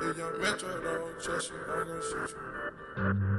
Young Metro, don't trust you, I'm gonna shoot you.